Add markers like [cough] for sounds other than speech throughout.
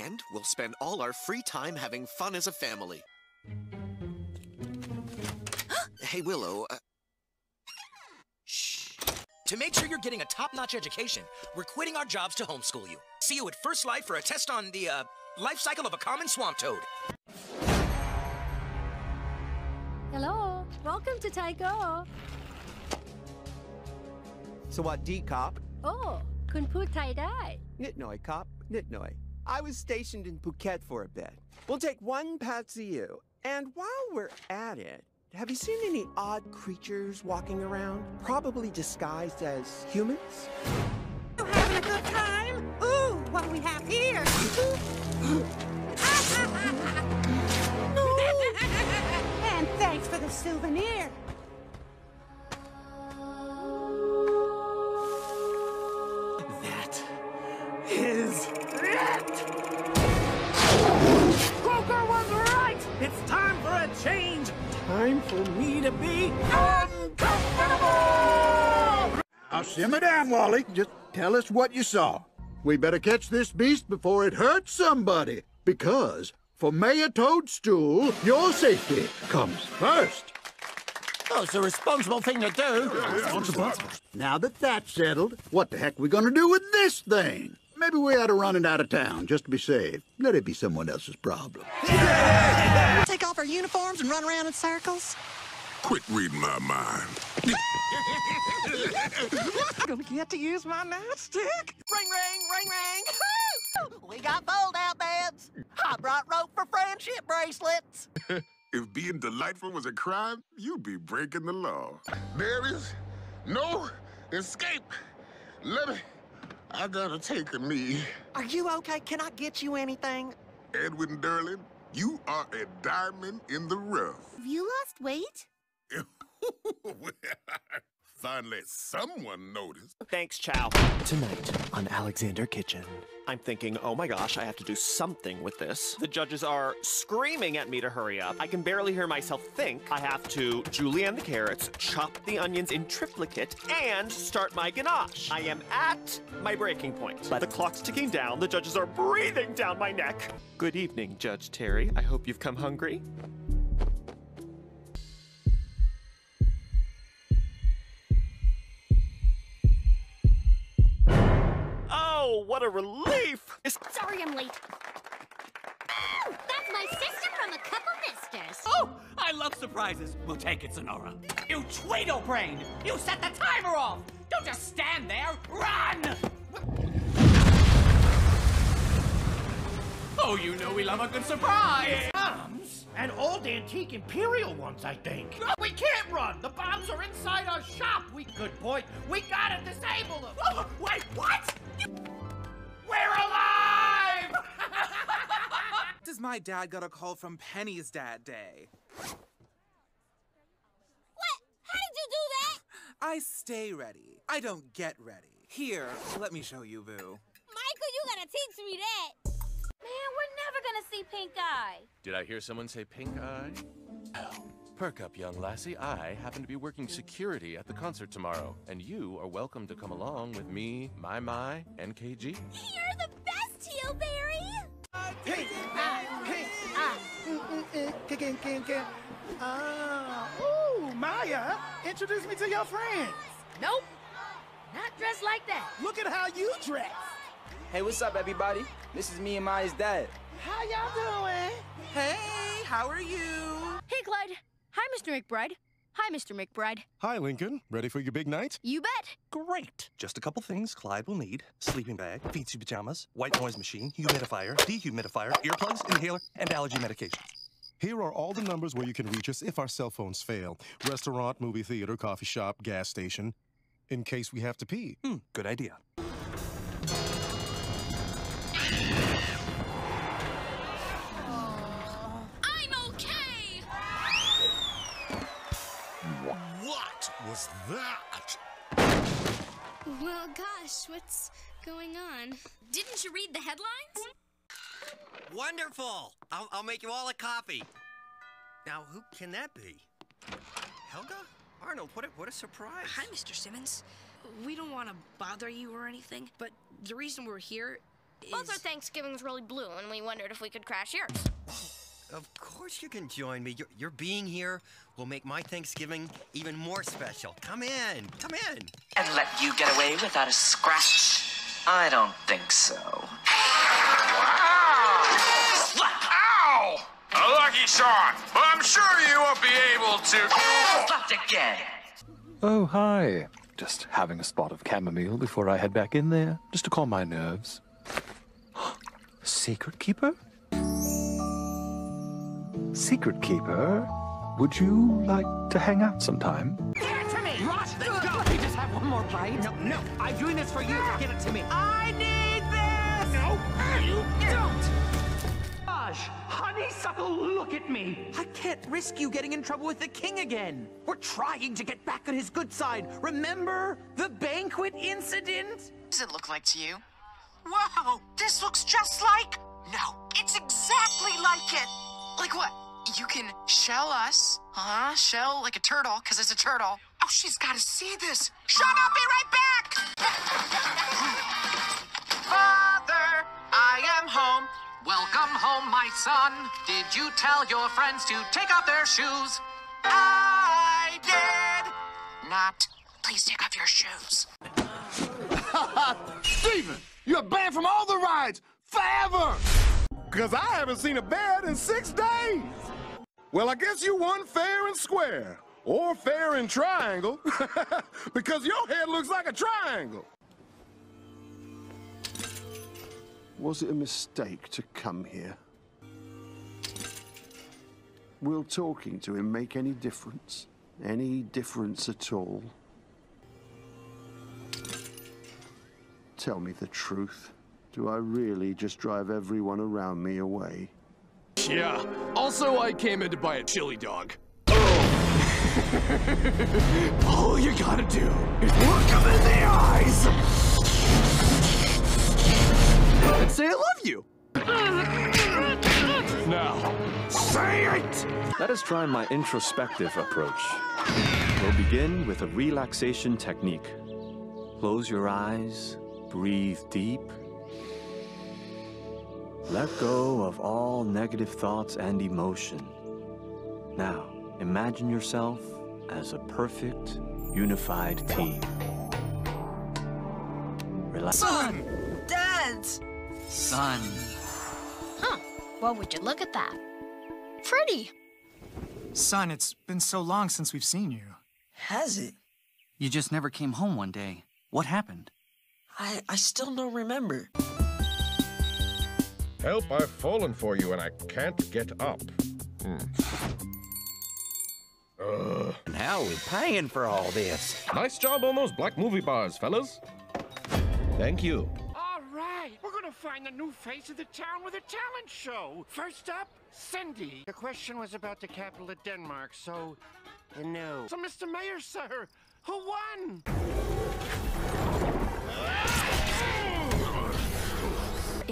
And we'll spend all our free time having fun as a family. [gasps] hey, Willow. Uh... Shh. To make sure you're getting a top-notch education, we're quitting our jobs to homeschool you. See you at First Life for a test on the, uh, life cycle of a common swamp toad. Hello. Welcome to Tiger. So what, D cop. Oh, Kunpu Tai Dai. Nitnoi cop, Nitnoi. I was stationed in Phuket for a bit. We'll take one Patsiu. And while we're at it, have you seen any odd creatures walking around? Probably disguised as humans? You having a good time? Ooh, what we have here! [laughs] [laughs] [laughs] no! And thanks for the souvenir. That is it! Coco was right! It's time for a change! Time for me to be uncomfortable! Now simmer down, Wally. Just tell us what you saw. We better catch this beast before it hurts somebody. Because for Mayor Toadstool, your safety comes first. Oh, it's a responsible thing to do. Now that that's settled, what the heck are we gonna do with this thing? Maybe we ought to run it out of town just to be safe. Let it be someone else's problem. Take off our uniforms and run around in circles? Quit reading my mind. I'm [laughs] gonna get to use my nightstick. Ring, ring, ring, ring. [laughs] we got fold-out beds. I brought rope for friendship bracelets. [laughs] if being delightful was a crime, you'd be breaking the law. There is no escape. Let me. I gotta take a knee. Are you okay? Can I get you anything? Edwin Derlin, you are a diamond in the rough. Have you lost weight? [laughs] Finally, someone noticed. Thanks, Chow. Tonight on Alexander Kitchen. I'm thinking, oh my gosh, I have to do something with this. The judges are screaming at me to hurry up. I can barely hear myself think. I have to julienne the carrots, chop the onions in triplicate, and start my ganache. I am at my breaking point. The clock's ticking down. The judges are breathing down my neck. Good evening, Judge Terry. I hope you've come hungry. What a relief! It's Sorry I'm late. Oh, that's my sister from a couple misters. Oh, I love surprises. We'll take it, Sonora. You Tweedle brain! You set the timer off! Don't just stand there! Run! Oh, you know we love a good surprise! Bombs? And old antique imperial ones, I think. No, we can't run! The bombs are inside our shop! We Good boy. We gotta disable them! Oh, wait, what? We're alive! [laughs] Does my dad got a call from Penny's dad day? What? How did you do that? I stay ready. I don't get ready. Here, let me show you, Boo. Michael, you gotta teach me that. Man, we're never gonna see Pink Eye. Did I hear someone say pink eye? Oh. Perk up, young lassie. I happen to be working security at the concert tomorrow, and you are welcome to come along with me, My My, and KG. You're the best, Teal Berry! Pink eye, pink eye. Ah, ooh, Maya, introduce me to your friends. Nope, not dressed like that. Look at how you dress. Hey, what's up, everybody? This is me and Maya's dad. How y'all doing? Hey, how are you? Hey, Clyde. Hi, Mr. McBride. Hi, Mr. McBride. Hi, Lincoln. Ready for your big night? You bet. Great. Just a couple things Clyde will need. Sleeping bag, fancy pajamas, white noise machine, humidifier, dehumidifier, earplugs, inhaler, and allergy medication. Here are all the numbers where you can reach us if our cell phones fail. Restaurant, movie theater, coffee shop, gas station. In case we have to pee. Hmm, good idea. Was that? Well, gosh, what's going on? Didn't you read the headlines? Wonderful! I'll, I'll make you all a copy. Now, who can that be? Helga? Arnold, what a, what a surprise. Hi, Mr. Simmons. We don't want to bother you or anything, but the reason we're here is... Both our Thanksgiving's really blue, and we wondered if we could crash yours. Oh, Of course you can join me. Your, your being here will make my Thanksgiving even more special. Come in, come in. And let you get away without a scratch? I don't think so. Ow! A lucky shot, but I'm sure you won't be able to. Slapped again. Oh, hi. Just having a spot of chamomile before I head back in there, just to calm my nerves. [gasps] Secret Keeper? Secret Keeper, would you like to hang out sometime? Give it to me! Ross, let's go! Let me just have one more bite. No, no, I'm doing this for you. Give it to me. I need this! No, you don't! Gosh, honeysuckle, look at me! I can't risk you getting in trouble with the king again. We're trying to get back on his good side. Remember the banquet incident? What does it look like to you? Whoa! This looks just like. No, it's exactly like it! Like what? You can shell us. Uh huh. Shell like a turtle, because it's a turtle. Oh, she's gotta see this. Shut up! Be right back! [laughs] Father, I am home. Welcome home, my son. Did you tell your friends to take off their shoes? I did not. Please take off your shoes. [laughs] Steven, you're banned from all the rides forever! Because I haven't seen a bed in six days. Well, I guess you won fair and square. Or fair and triangle. [laughs] because your head looks like a triangle. Was it a mistake to come here? Will talking to him make any difference? Any difference at all? Tell me the truth. Do I really just drive everyone around me away? Yeah. Also, I came in to buy a chili dog. Oh. [laughs] All you gotta do is look him in the eyes and say I love you. Now, say it! Let us try my introspective approach. We'll begin with a relaxation technique. Close your eyes, breathe deep. Let go of all negative thoughts and emotion. Now, imagine yourself as a perfect, unified team. Relax. Son! Dads! Son. Huh. Well, would you look at that? Pretty. Son, it's been so long since we've seen you. Has it? You just never came home one day. What happened? I I still don't remember. Help, I've fallen for you and I can't get up. Hmm. Ugh. And how are we paying for all this? Nice job on those black movie bars, fellas. Thank you. All right, we're gonna find the new face of the town with a talent show. First up, Cindy. The question was about the capital of Denmark, so uh, no. So, Mr. Mayor, sir, who won?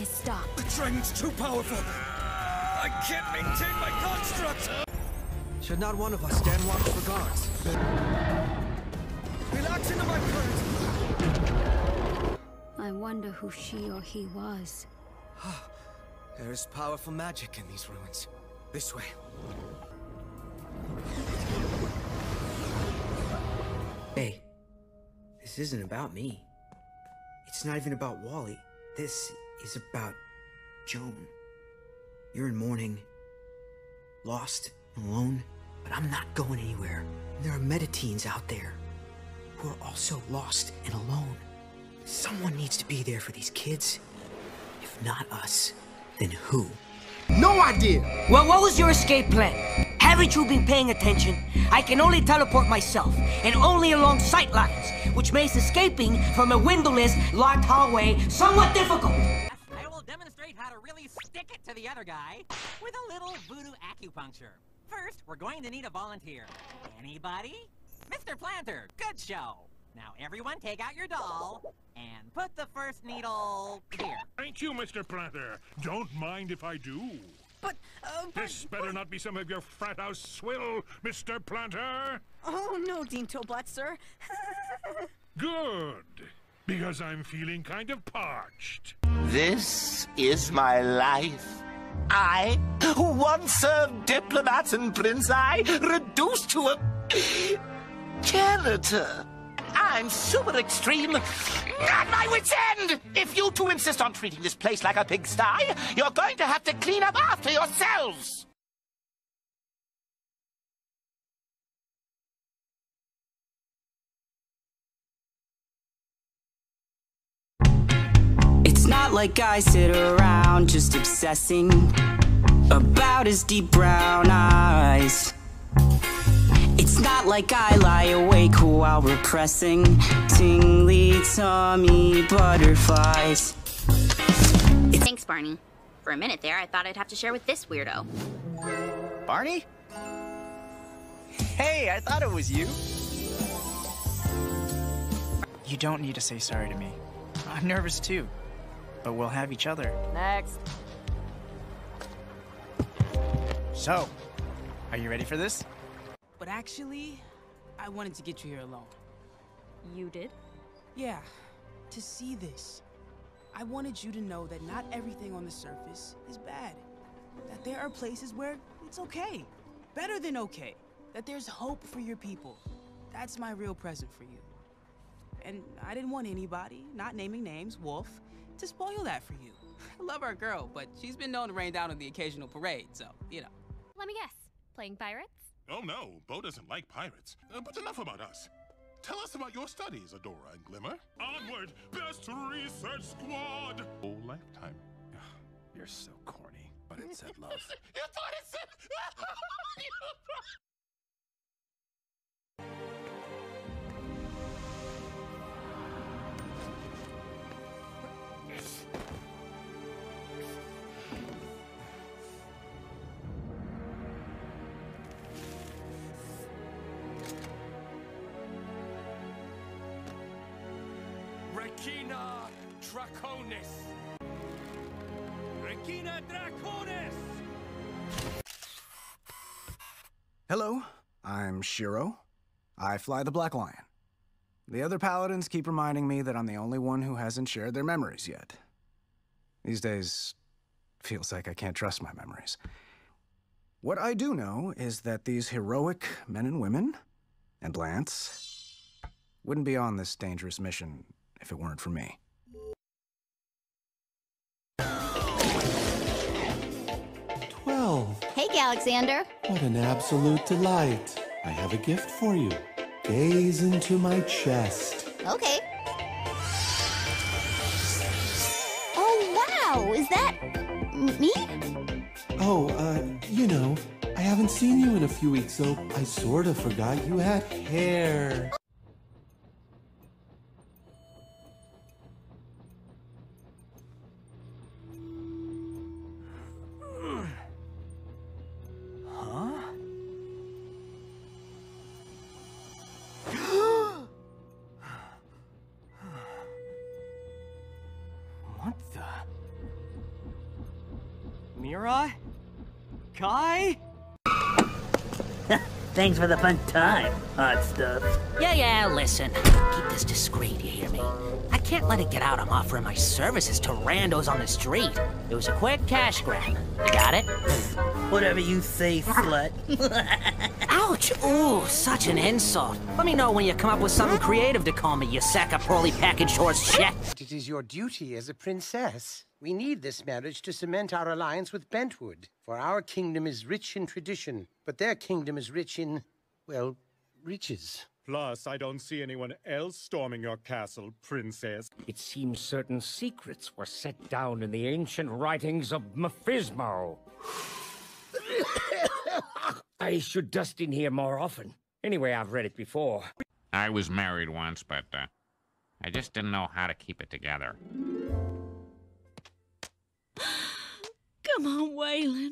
Is stopped. The trident's too powerful. I can't maintain my construct. Should not one of us stand watch for guards? Relax into my presence. I wonder who she or he was. Ah, there is powerful magic in these ruins. This way. Hey, this isn't about me. It's not even about Wally. This is about Joan. You're in mourning, lost, and alone, but I'm not going anywhere. There are metateens out there who are also lost and alone. Someone needs to be there for these kids. If not us, then who? No idea! Well, what was your escape plan? Haven't you been paying attention? I can only teleport myself, and only along sight lines, which makes escaping from a windowless, locked hallway somewhat difficult. The other guy with a little voodoo acupuncture. First, we're going to need a volunteer. Anybody? Mr. Planter, good show. Now everyone take out your doll and put the first needle here. Thank you, Mr. Planter. Don't mind if I do. But, uh, but, This better not be some of your frat house swill, Mr. Planter. Oh, no, Dean Toadblatt, sir. [laughs] Good. Because I'm feeling kind of parched. This is my life. I, who once served diplomats and prince I, reduced to a janitor. I'm super extreme. At my wit's end! If you two insist on treating this place like a pigsty, you're going to have to clean up after yourselves. Not like I sit around just obsessing about his deep brown eyes. It's not like I lie awake while repressing tingly tummy butterflies. Thanks, Barney. For a minute there, I thought I'd have to share with this weirdo. Barney? Hey, I thought it was you. You don't need to say sorry to me. I'm nervous too. But we'll have each other. Next. So, are you ready for this? But actually, I wanted to get you here alone. You did? Yeah, to see this. I wanted you to know that not everything on the surface is bad. That there are places where it's okay. Better than okay. That there's hope for your people. That's my real present for you. And I didn't want anybody, not naming names, Wolf, to spoil that for you. [laughs] I love our girl, but she's been known to rain down on the occasional parade, so, you know. Let me guess. Playing pirates? Oh no, Bow doesn't like pirates. Uh, but enough about us. Tell us about your studies, Adora and Glimmer. Onward, best research squad! Whole lifetime. You're so corny, but it said love. [laughs] You thought it said... [laughs] Draconis! Regina Draconis! Hello, I'm Shiro. I fly the Black Lion. The other paladins keep reminding me that I'm the only one who hasn't shared their memories yet. These days, feels like I can't trust my memories. What I do know is that these heroic men and women, and Lance, wouldn't be on this dangerous mission if it weren't for me. Twelve. Hey, Alexander. What an absolute delight. I have a gift for you. Gaze into my chest. Okay. Oh, wow! Is that me? Oh, uh, you know, I haven't seen you in a few weeks, so I sort of forgot you had hair. Mira? Kai? [laughs] Thanks for the fun time, hot stuff. Yeah, yeah, listen. Keep this discreet, you hear me? I can't let it get out I'm offering my services to randos on the street. It was a quick cash grab. You got it? Whatever you say, slut. [laughs] Ouch! Ooh, such an insult. Let me know when you come up with something creative to call me, you sack of poorly packaged horse shit. It is your duty as a princess. We need this marriage to cement our alliance with Bentwood, for our kingdom is rich in tradition, but their kingdom is rich in, well, riches. Plus, I don't see anyone else storming your castle, princess. It seems certain secrets were set down in the ancient writings of Mephismo. I should dust in here more often. Anyway, I've read it before. I was married once, but uh, I just didn't know how to keep it together. [gasps] Come on, Waylon.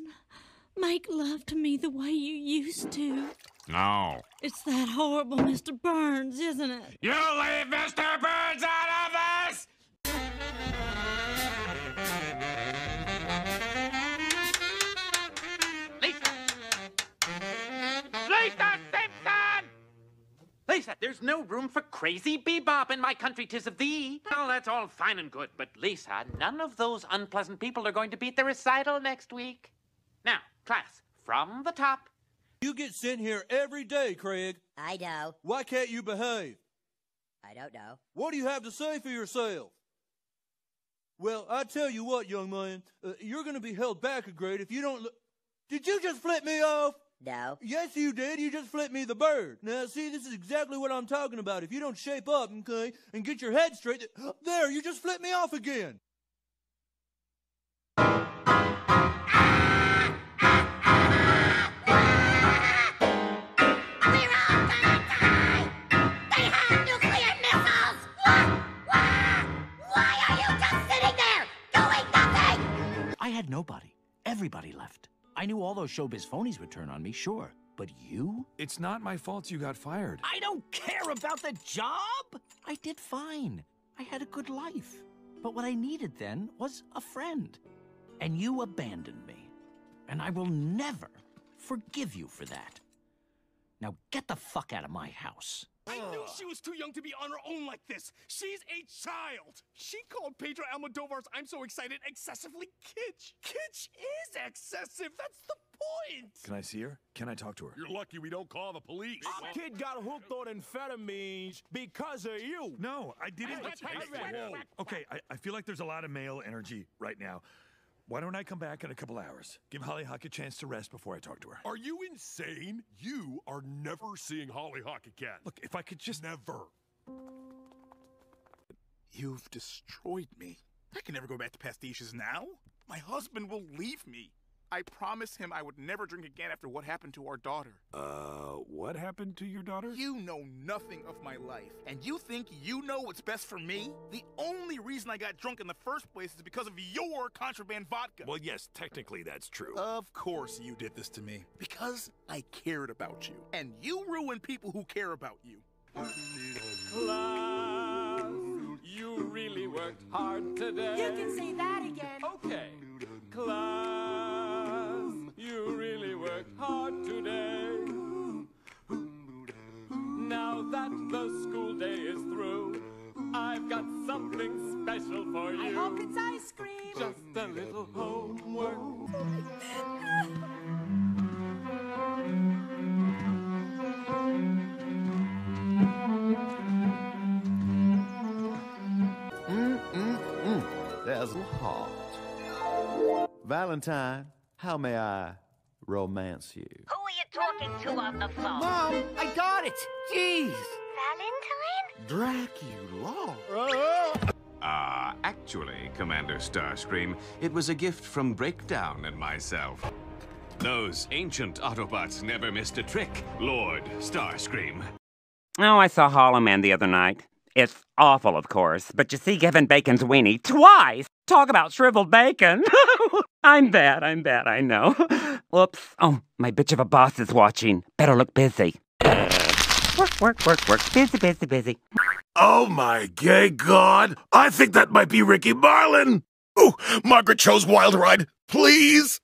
Make love to me the way you used to. No. It's that horrible Mr. Burns, isn't it? You leave Mr. Burns out of Lisa, there's no room for crazy bebop in my country, tis of thee. Well, that's all fine and good, but Lisa, none of those unpleasant people are going to be at the recital next week. Now, class, from the top. You get sent here every day, Craig. I know. Why can't you behave? I don't know. What do you have to say for yourself? Well, I tell you what, young man, uh, you're going to be held back a grade if you don't. L- did you just flip me off? No. Yes, you did. You just flipped me the bird. Now, see, this is exactly what I'm talking about. If you don't shape up, okay, and get your head straight, there, you just flipped me off again. They have nuclear missiles! Why are you just sitting there doing nothing? I had nobody. Everybody left. I knew all those showbiz phonies would turn on me, sure. But you? It's not my fault you got fired. I don't care about the job! I did fine. I had a good life. But what I needed then was a friend. And you abandoned me. And I will never forgive you for that. Now get the fuck out of my house. I knew she was too young to be on her own like this. She's a child. She called Pedro Almodovar's I'm So Excited excessively kitsch. Kitsch is excessive. That's the point. Can I see her? Can I talk to her? You're lucky we don't call the police. Our kid got hooked on amphetamines because of you. No, I didn't. Hey, hey, hey, hey, Okay, I, I feel like there's a lot of male energy right now. Why don't I come back in a couple hours? Give Hollyhock a chance to rest before I talk to her. Are you insane? You are never seeing Hollyhock again. Look, if I could just. Never. You've destroyed me. I can never go back to pastiches now. My husband will leave me. I promised him I would never drink again after what happened to our daughter. Uh, what happened to your daughter? You know nothing of my life, and you think you know what's best for me? The only reason I got drunk in the first place is because of your contraband vodka. Well, yes, technically that's true. Of course you did this to me. Because I cared about you. And you ruin people who care about you. Class, you really worked hard today. You can say that again. Okay. Class, you really worked hard today. Now that the school day is through, I've got something special for you. I hope it's ice cream. Just a little homework. Mm-mm-mm. There's a heart. Valentine, how may I romance you? Who are you talking to on the phone? Mom, I got it. Jeez. Valentine? Dracula. Ah, actually, Commander Starscream, it was a gift from Breakdown and myself. Those ancient Autobots never missed a trick, Lord Starscream. Oh, I saw Hollow Man the other night. It's awful, of course, but you see Kevin Bacon's weenie twice. Talk about shriveled bacon. [laughs] I'm bad, I'm bad, I know. [laughs] Whoops. Oh, my bitch of a boss is watching. Better look busy. Work, work, work, work. Busy, busy, busy. Oh my gay god! I think that might be Ricky Martin! Ooh, Margaret chose Wild Ride, please!